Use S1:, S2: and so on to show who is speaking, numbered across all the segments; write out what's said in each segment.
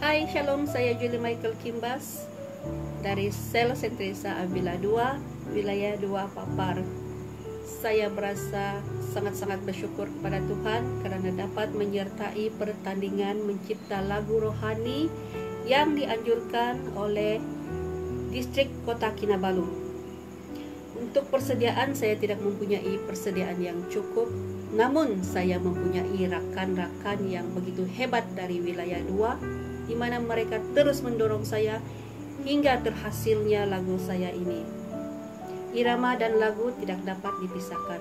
S1: Hai, Shalom, saya Julie Michael Kimbas dari Sel Sentresa Avila 2, wilayah 2 Papar. Saya merasa sangat-sangat bersyukur kepada Tuhan karena dapat menyertai pertandingan mencipta lagu rohani yang dianjurkan oleh distrik Kota Kinabalu. Untuk persediaan saya tidak mempunyai persediaan yang cukup, namun saya mempunyai rakan-rakan yang begitu hebat dari wilayah 2 di mana mereka terus mendorong saya hingga terhasilnya lagu saya ini. Irama dan lagu tidak dapat dipisahkan.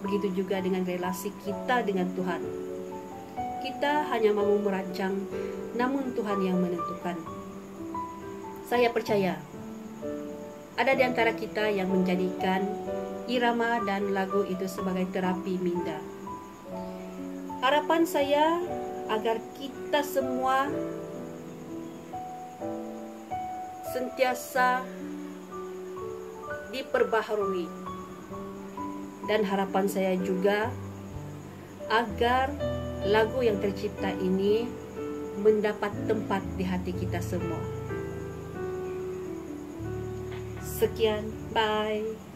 S1: Begitu juga dengan relasi kita dengan Tuhan. Kita hanya mau merancang, namun Tuhan yang menentukan. Saya percaya ada di antara kita yang menjadikan irama dan lagu itu sebagai terapi minda. Harapan saya agar kita semua sentiasa diperbaharui. Dan harapan saya juga agar lagu yang tercipta ini mendapat tempat di hati kita semua. Sekian, bye.